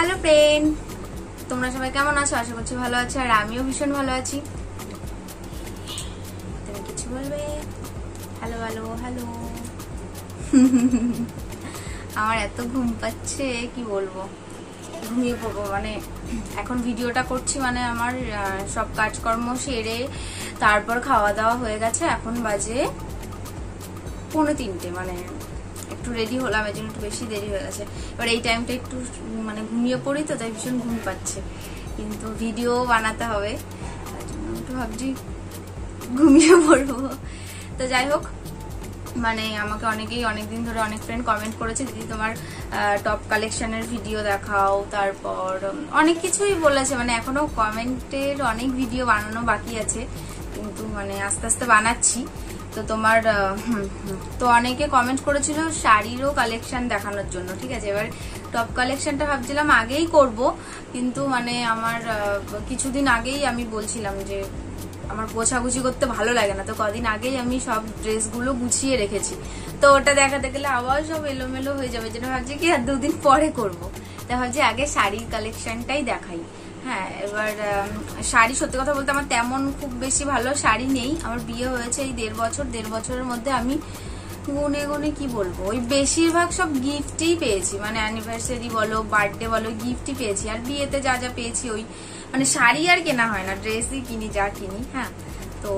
Hello friend তোমরা সবাই কেমন আছো? আশা করছি ভালো আছো, আর আমিও ভীষণ ভালো আছি। তুমি কিছু বলবে? হ্যালো হ্যালো হ্যালো আমার এত ঘুম পাচ্ছে, কি বলব? ঘুমিয়ে পড়ব মানে এখন ভিডিওটা করছি মানে আমার সব কাজকর্ম সেরে তারপর খাওয়া দাওয়া হয়ে গেছে, এখন বাজে পৌনে তিনটে মানে একটু রেডি হলাম এই জন্য একটু বেশি দেরি হয়ে গেছে। এবার এই টাইমটা একটু মানে ঘুমিয়ে পড়ি তো, তাই ভীষণ ঘুম পাচ্ছে। কিন্তু ভিডিও বানাতে হবে, তার জন্য একটু ভাবছি ঘুমিয়ে পড়ব। তো যাই হোক মানে আমাকে অনেকেই অনেকদিন ধরে অনেক ফ্রেন্ড কমেন্ট করেছে, দিদি, তোমার টপ কালেকশনের ভিডিও দেখাও। তারপর অনেক কিছুই বলেছে মানে এখনও কমেন্টের অনেক ভিডিও বানানো বাকি আছে। কিন্তু মানে আস্তে আস্তে বানাচ্ছি। তো তোমার তো অনেকে কমেন্ট করেছিল শাড়িরও কালেকশন দেখানোর জন্য, ঠিক আছে? এবার টপ কালেকশনটা ভাবছিলাম আগেই করব, কিন্তু মানে আমার কিছুদিন আগেই আমি বলছিলাম যে আমার গোছাগুছি করতে ভালো লাগে না, তো কদিন আগেই আমি সব ড্রেসগুলো গুছিয়ে রেখেছি। তো ওটা দেখাতে গেলে আবার সব এলোমেলো হয়ে যাবে, যেটা ভাবছি কি আর দুদিন পরে করব। তা ভাবছি আগে শাড়ির কালেকশনটাই দেখাই। হ্যাঁ এবার শাড়ি সত্যি কথা বলতে আমার তেমন খুব বেশি ভালো শাড়ি নেই। আমার বিয়ে হয়েছে এই দেড় বছর, দেড় বছরের মধ্যে আমি গুনে গুনে কি বলব? ওই বেশিরভাগ সব গিফটই পেয়েছি। মানে অ্যানিভার্সারি বলো বার্থডে বলো, গিফটই পেয়েছি। আর বিয়েতে যা যা পেয়েছি ওই মানে শাড়ি আর কেনা হয় না। ড্রেসই কিনি, যা কিনি হ্যাঁ। তো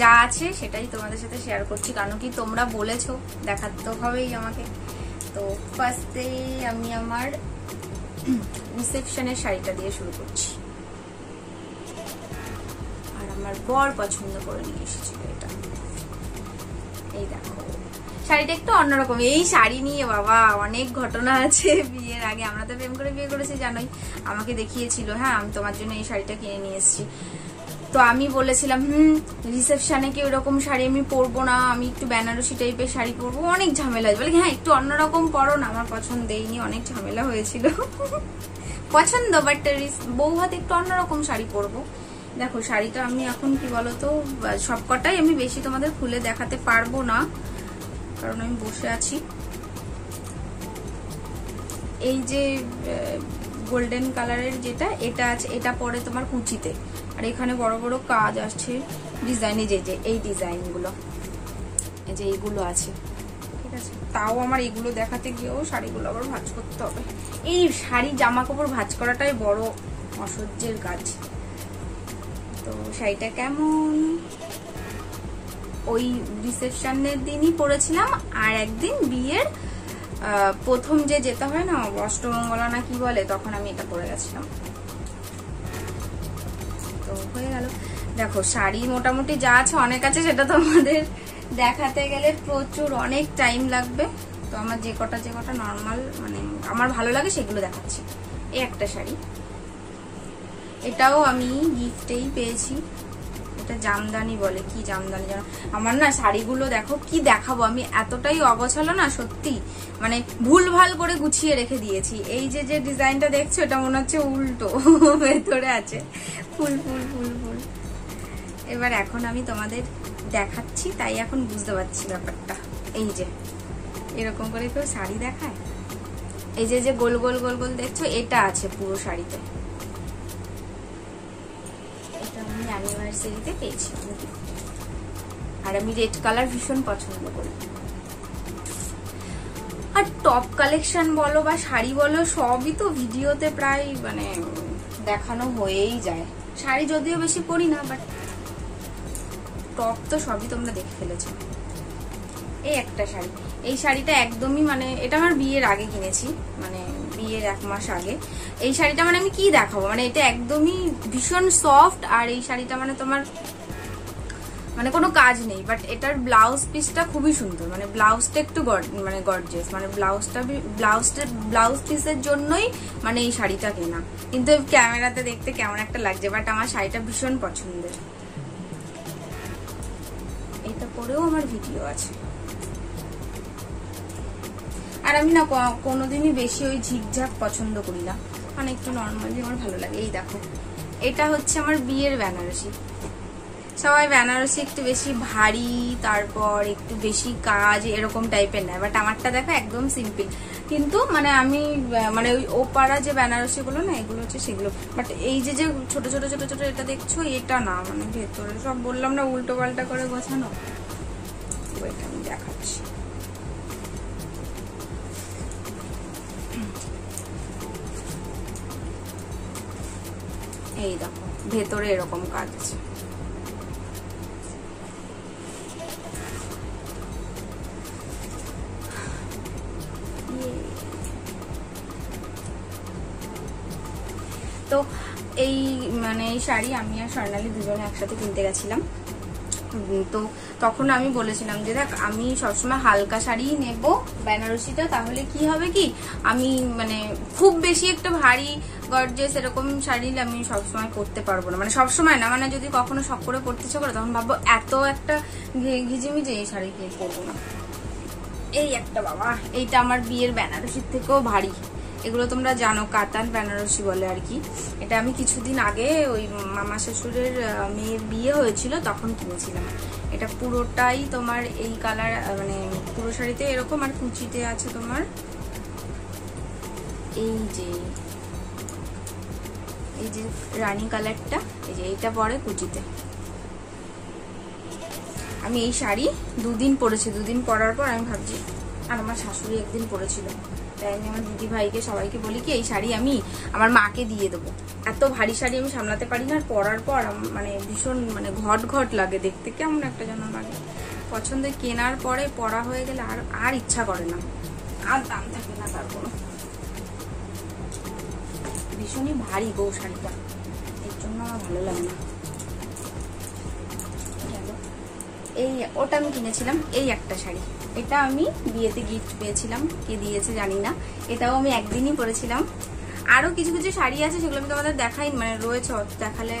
যা আছে সেটাই তোমাদের সাথে শেয়ার করছি। কারণ কি তোমরা বলেছ দেখাতে তো হবেই আমাকে। তো ফার্স্টে আমি আমার রিসেপশনের শাড়িটা দিয়ে শুরু করছি। আর আমার বর পছন্দ করে নিয়ে এসেছিল এটা। এই দেখো। শাড়িটা একটু অন্যরকম। এই শাড়ি নিয়ে বাবা, অনেক ঘটনা আছে বিয়ের আগে। আমরা তো প্রেম করে বিয়ে করেছি, জানোই। আমাকে দেখিয়েছিল হ্যাঁ আমি তোমার জন্য এই শাড়িটা কিনে নিয়ে এসেছি। তো আমি বলেছিলাম, হুম রিসেপশনে কি ওরকম শাড়ি আমি পরবো না? আমি একটু বেনারসি টাইপের শাড়ি পরবো। অনেক ঝামেলা আছে বলে হ্যাঁ একটু অন্যরকম পরো না। আমার পছন্দ এইনি অনেক ঝামেলা হয়েছিল। পছন্দ বাট বউ হাতে একটু অন্যরকম শাড়ি পরবো। দেখো, শাড়িটা আমি এখন কি বলতো সবকটাই আমি বেশি তোমাদের খুলে দেখাতে পারব না, কারণ আমি বসে আছি। এই যে গোল্ডেন কালারের যেটা, এটা আছে, এটা পরে তোমার কুচিতে। আর এখানে বড় বড় কাজ আসছে ডিজাইনে যে যে, এই ডিজাইনগুলো এই যে এইগুলো আছে। ঠিক আছে? তাও আমার এগুলো দেখাতে গিয়েও শাড়িগুলো আবার ভাঁজ করতে হবে। এই শাড়ি জামা কাপড় ভাজ করাটাই বড় অসহ্যের কাজ। তো শাড়িটা কেমন? ওই রিসেপশনের দিনই পরেছিলাম, আর একদিন বিয়ের প্রথম যে যেতে হয় না, অষ্টমঙ্গলা না কি বলে, তখন আমি এটা পরে গেছিলাম। তো হয়ে গেল। দেখো, শাড়ি মোটামুটি যা আছে অনেক আছে, সেটা তোমাদের দেখাতে গেলে প্রচুর, অনেক টাইম লাগবে। আমার যে কটা যে কটা নর্মাল মানে আমার ভালো লাগে সেগুলো দেখাচ্ছি। এই একটা শাড়ি। এটাও আমি গিফটেই পেয়েছি। এটা জামদানি বলে, কি জামদানি জানো আমার না শাড়িগুলো দেখো কি দেখাবো, আমি এতটাই অগোছালো না, সত্যি। মানে ভুল ভালো করে গুছিয়ে রেখে দিয়েছি। এই যে যে ডিজাইনটা দেখছ, এটা মনে হচ্ছে উল্টো। ভেতরে আছে। ফুল ফুল ফুল ফুল। এবার এখন আমি তোমাদের দেখাচ্ছি, তাই এখন বুঝতে পারছি ব্যাপারটা। এই যে। এরকম করে কেউ শাড়ি দেখায়। এই যে যে গোল গোল গোল গোল দেখছ, এটা আছে পুরো শাড়িতে। এটা আমি অ্যানিভার্সারিতে পেয়েছি। আর আমি রেড কালার ভীষণ পছন্দ করি। আর টপ কালেকশন বলো বা শাড়ি বলো, সবই তো ভিডিওতে প্রায় মানে দেখানো হয়েই যায়। শাড়ি যদিও বেশি পরি না বাট টপ তো সবই তোমরা দেখে ফেলেছো। এই একটা শাড়ি। এই শাড়িটা একদমই মানে এটা আমার বিয়ের আগে কিনেছি মানে বিয়ের এক মাস আগে। এই শাড়িটা মানে আমি কি দেখাবো? মানে এটা একদমই ভীষণ সফট আর এই শাড়িটা মানে তোমার মানে কোনো কাজ নেই বাট এটার ব্লাউজ পিসটা খুবই সুন্দর। মানে ব্লাউজটা একটু মানে গর্জেস মানে ব্লাউজটা ব্লাউজটা ব্লাউজ পিসের জন্যই মানে এই শাড়িটা কেনা। কিন্তু ক্যামেরাতে দেখতে কেমন একটা লাগছে বাট আমার শাড়িটা ভীষণ পছন্দের। এটা পরেও আমার ভিডিও আছে। আর আমি না কোনোদিনই বেশি ওই ঝিকঝাক পছন্দ করি না। মানে একটু নর্মালি আমার ভালো লাগে। এই দেখো, এটা হচ্ছে আমার বিয়ের বেনারসি। সবাই বেনারসি একটু বেশি ভারী, তারপর একটু বেশি কাজ, এরকম টাইপের নেয়। বাট আমারটা দেখো একদম সিম্পল কিন্তু মানে আমি মানে ওই ওপাড়া যে বেনারসি গুলো না, এগুলো হচ্ছে সেগুলো। বাট এই যে যে ছোট ছোট ছোট ছোট এটা দেখছ, এটা না মানে ভেতরে সব বললাম না উল্টো পাল্টা করে গোছানো। ওইটা আমি দেখাচ্ছি। এই দেখো, ভেতরে এরকম কাজ আছে। তো এই মানে এই শাড়ি আমি আর স্বর্ণালী দুজনে একসাথে কিনতে গেছিলাম। তো তখন আমি বলেছিলাম যে, দেখ, আমি সবসময় হালকা শাড়ি নেব বেনারসিটা, তাহলে কি হবে কি? আমি মানে খুব বেশি একটা ভারী গর্জেস এরকম শাড়ি আমি সবসময় পরতে পারব না। মানে সবসময় না মানে যদি কখনো শখ করে পরতে ইচ্ছে করে, তখন ভাববো এত একটা ঘিজিমিজি এই শাড়ি কে পরবো না। এই একটা বাবা, এইটা আমার বিয়ের বেনারসির থেকেও ভারী। এগুলো তোমরা জানো, কাতান, বেনারসি বলে আর কি। এটা আমি কিছুদিন আগে ওই মামা শ্বশুরের মেয়ের বিয়ে হয়েছিল, তখন কিনেছিলাম। এটা পুরোটাই তোমার এই কালার মানে পুরো শাড়িতে এরকম, আর কুচিতে আছে তোমার এই যে এই যে রানি কালারটা, এই যে এইটা পরে কুচিতে। আমি এই শাড়ি দুদিন পরেছি, দুদিন পরার পর আমি ভাবছি, আর আমার শাশুড়ি একদিন পরেছিল। তাই আমি আমার দিদি ভাইকে সবাইকে বলি কি, এই শাড়ি আমি আমার মাকে দিয়ে দেবো। এত ভারী শাড়ি আমি সামলাতে পারি না, আর পরার পর মানে ভীষণ মানে ঘট ঘট লাগে দেখতে, কেমন একটা যেন লাগে। পছন্দ কেনার পরে পরা হয়ে গেলে আর আর ইচ্ছা করে না। আর দাম থাকে না তার কোনো। ভীষণই ভারী গো শাড়িটা। এর জন্য আমার ভালো লাগে না। এই ওটা আমি কিনেছিলাম, এই একটা শাড়ি। এটা আমি বিয়েতে গিফট পেয়েছিলাম। কে দিয়েছে জানি না। এটাও আমি একদিনই পরেছিলাম। আরও কিছু কিছু শাড়ি আছে, সেগুলো আমি তোমাদের দেখাই মানে রয়েছে, দেখালে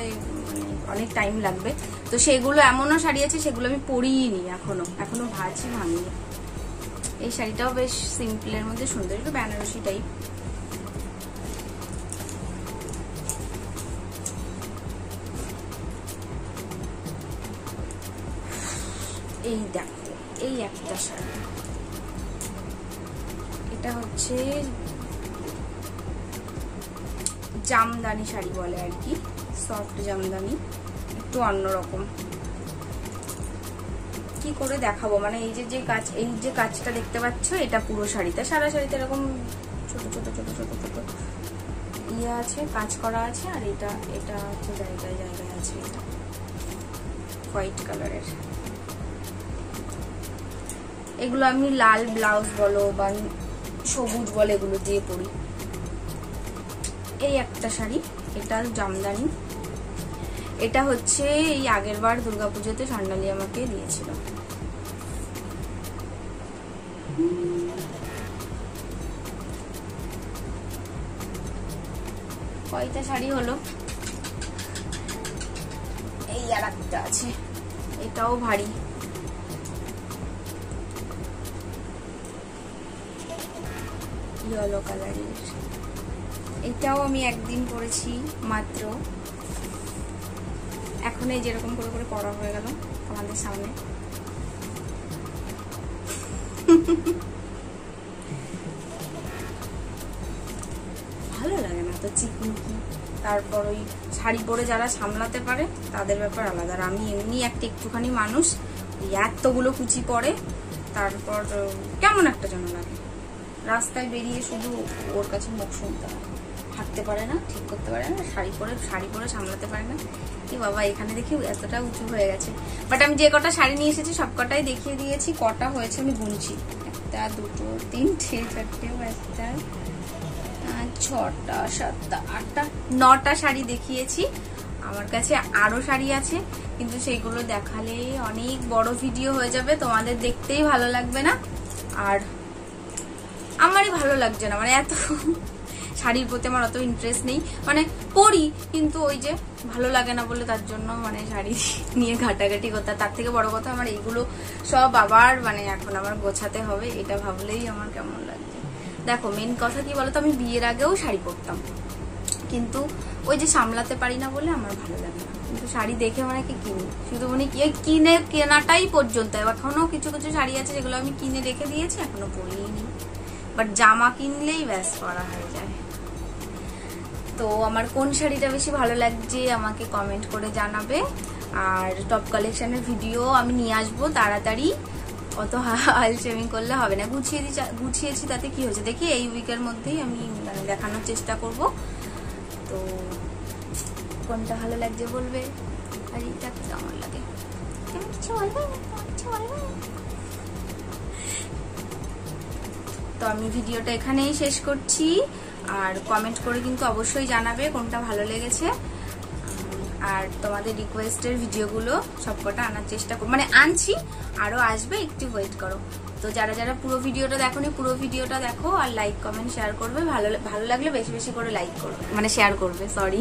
অনেক টাইম লাগবে। তো সেগুলো এমনও শাড়ি আছে, সেগুলো আমি পরিনি এখনও। এখনও ভাজি ভাঙিনি। এই শাড়িটাও বেশ সিম্পলের মধ্যে, সুন্দর, একটু বেনারসি টাইপ এই দেখো, এই একটা শাড়ি। এটা হচ্ছে জামদানি শাড়ি বলে আর কি সফট জামদানি, একটু অন্যরকম। কি করে দেখাবো? মানে এই যে যে কাজ, এই যে কাজটা দেখতে পাচ্ছ, এটা পুরো শাড়িতে সারা শাড়িতে এরকম ছোট ছোট ছোট ছোট ছোট ইয়ে আছে, কাজ করা আছে, আর এটা এটা জায়গায় জায়গায় আছে এটা। হোয়াইট কালারের এগুলো আমি লাল ব্লাউজ বলো বা সবুজ বলে এগুলো দিয়ে পরি। এই একটা শাড়ি, এটা জামদানি। এটা হচ্ছে এই আগের বার দুর্গাপুজোতে সান্ডালি আমাকে দিয়েছিল। কয়টা শাড়ি হলো? এই আর একটা আছে। এটাও ভারী। ইয়েলো কালারের এটাও আমি একদিন পরেছি মাত্র। এখন এই যেরকম করে করে পড়া হয়ে গেল আমাদের সামনে। ভালো লাগে না তো চিকমিকি। তারপর ওই শাড়ি পরে যারা সামলাতে পারে, তাদের ব্যাপার আলাদা। আর আমি এমনি একটা একটুখানি মানুষ এতগুলো কুচি পরে, তারপর, কেমন একটা যেন লাগে। রাস্তায় বেরিয়ে শুধু ওর কাছে মুখ শুনতে হয়। হাঁটতে পারে না ঠিক করতে পারে না শাড়ি পরে শাড়ি পরে সামলাতে পারে না। কি বাবা এখানে দেখি এতটা উঁচু হয়ে গেছে। বাট আমি যে কটা শাড়ি নিয়ে এসেছি সব কটাই দেখিয়ে দিয়েছি কটা হয়েছে আমি গুনছি। একটা দুটো তিনটে চারটে আহ, ছটা সাতটা আটটা নটা শাড়ি দেখিয়েছি। আমার কাছে আরও শাড়ি আছে কিন্তু সেইগুলো দেখালে অনেক বড় ভিডিও হয়ে যাবে তোমাদের দেখতেই ভালো লাগবে না। আর আমারই ভালো লাগছে না। মানে এত শাড়ির প্রতি আমার অত ইন্টারেস্ট নেই। মানে পরি, কিন্তু ওই যে ভালো লাগে না বলে তার জন্য মানে শাড়ি নিয়ে ঘাটাঘাটি করতে। তার থেকে বড় কথা আমার এইগুলো সব আবার মানে এখন আমার গোছাতে হবে, এটা ভাবলেই আমার কেমন লাগছে। দেখো মেন কথা কি বলতো, আমি বিয়ের আগেও শাড়ি পরতাম। কিন্তু ওই যে সামলাতে পারি না বলে আমার ভালো লাগে না। কিন্তু শাড়ি দেখে মানে কি কিনি? শুধু মানে কি কিনে, কেনাটাই পর্যন্ত। এখনও কিছু কিছু শাড়ি আছে যেগুলো আমি কিনে রেখে দিয়েছি, এখনও পরিনি বাট জামা কিনলেই ব্যাস পরা হয়ে যায়। তো আমার কোন শাড়িটা বেশি ভালো লাগছে আমাকে কমেন্ট করে জানাবে। আর টপ কালেকশনের ভিডিও আমি নিয়ে আসব তাড়াতাড়ি। অত হাল শেভিং করলে হবে না। গুছিয়ে দি গুছিয়েছি তাতে কি হয়েছে? দেখি এই উইকের মধ্যেই আমি মানে দেখানোর চেষ্টা করব। তো কোনটা ভালো লাগছে বলবে? আর এটা কেমন লাগে? কেমন কিছু বলবে কিছু তো আমি ভিডিওটা এখানেই শেষ করছি। আর কমেন্ট করে কিন্তু অবশ্যই জানাবে কোনটা ভালো লেগেছে। আর তোমাদের রিকোয়েস্টের ভিডিওগুলো সবকটা আনার চেষ্টা করো মানে আনছি, আরও আসবে, একটু ওয়েট করো। তো যারা যারা পুরো ভিডিওটা দেখো নি পুরো ভিডিওটা দেখো আর লাইক কমেন্ট শেয়ার করবে। ভালো ভালো লাগলে বেশি বেশি করে লাইক করবে মানে শেয়ার করবে সরি